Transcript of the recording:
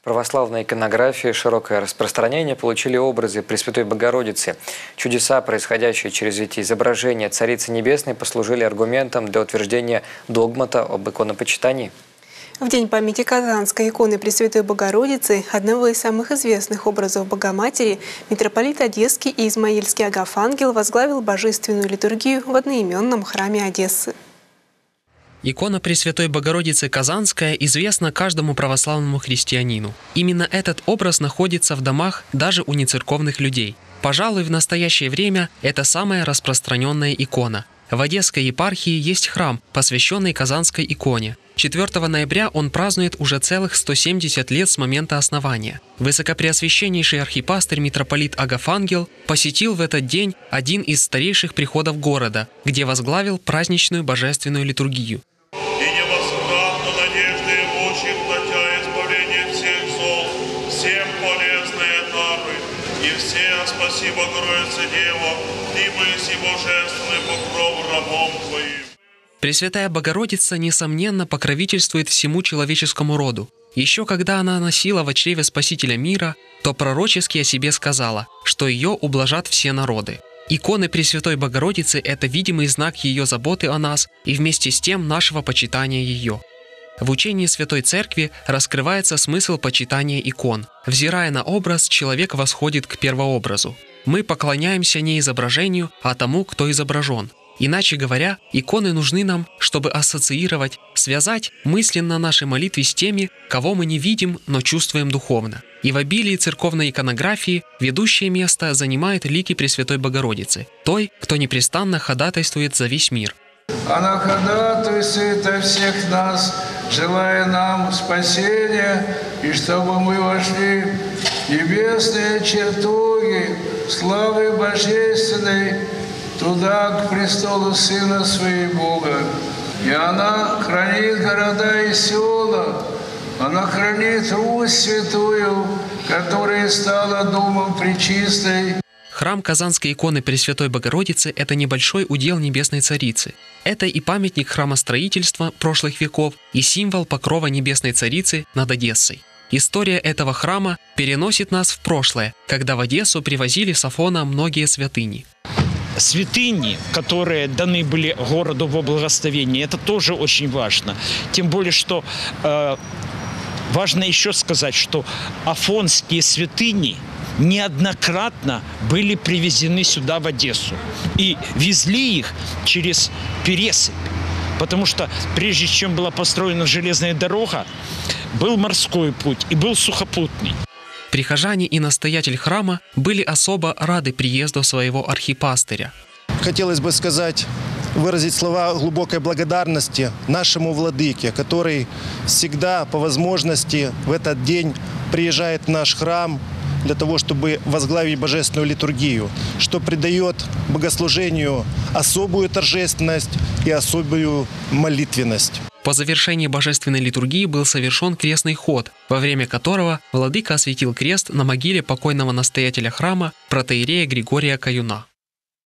В православной иконографии широкое распространение получили образы Пресвятой Богородицы. Чудеса, происходящие через эти изображения Царицы Небесной, послужили аргументом для утверждения догмата об иконопочитании. В день памяти Казанской иконы Пресвятой Богородицы, одного из самых известных образов Богоматери, митрополит Одесский и Измаильский Агафангел возглавил божественную литургию в одноименном храме Одессы. Икона Пресвятой Богородицы Казанская известна каждому православному христианину. Именно этот образ находится в домах даже у нецерковных людей. Пожалуй, в настоящее время это самая распространенная икона. В Одесской епархии есть храм, посвященный Казанской иконе. 4 ноября он празднует уже целых 170 лет с момента основания. Высокопреосвященнейший архипастырь митрополит Агафангел посетил в этот день один из старейших приходов города, где возглавил праздничную божественную литургию. И все, спасибо, Богородице Дева, Ты были божественный покров рабом Твоим. Пресвятая Богородица, несомненно, покровительствует всему человеческому роду. Еще когда она носила в чреве Спасителя мира, то пророчески о себе сказала, что ее ублажат все народы. Иконы Пресвятой Богородицы – это видимый знак ее заботы о нас и вместе с тем нашего почитания ее. В учении Святой Церкви раскрывается смысл почитания икон. Взирая на образ, человек восходит к первообразу. Мы поклоняемся не изображению, а тому, кто изображен. Иначе говоря, иконы нужны нам, чтобы ассоциировать, связать мысленно наши молитвы с теми, кого мы не видим, но чувствуем духовно. И в обилии церковной иконографии ведущее место занимает лики Пресвятой Богородицы, той, кто непрестанно ходатайствует за весь мир. Она ходатайствует о всех нас, желая нам спасения, и чтобы мы вошли в небесные чертоги славы Божественной, туда, к престолу Сына Своего Бога. И она хранит города и села, она хранит Русь Святую, которая стала Домом Пречистой. Храм Казанской иконы Пресвятой Богородицы – это небольшой удел Небесной Царицы. Это и памятник храмостроительства прошлых веков, и символ покрова Небесной Царицы над Одессой. История этого храма переносит нас в прошлое, когда в Одессу привозили с Афона многие святыни святыни, которые даны были городу во благословение, это тоже очень важно. Тем более, что э, важно еще сказать, что афонские святыни неоднократно были привезены сюда, в Одессу. И везли их через Пересыпь. Потому что прежде чем была построена железная дорога, был морской путь и был сухопутный. Прихожане и настоятель храма были особо рады приезду своего архипастыря. Хотелось бы сказать, выразить слова глубокой благодарности нашему владыке, который всегда по возможности в этот день приезжает в наш храм для того, чтобы возглавить божественную литургию, что придает богослужению особую торжественность и особую молитвенность. По завершении божественной литургии был совершен крестный ход, во время которого владыка осветил крест на могиле покойного настоятеля храма протеерея Григория Каюна.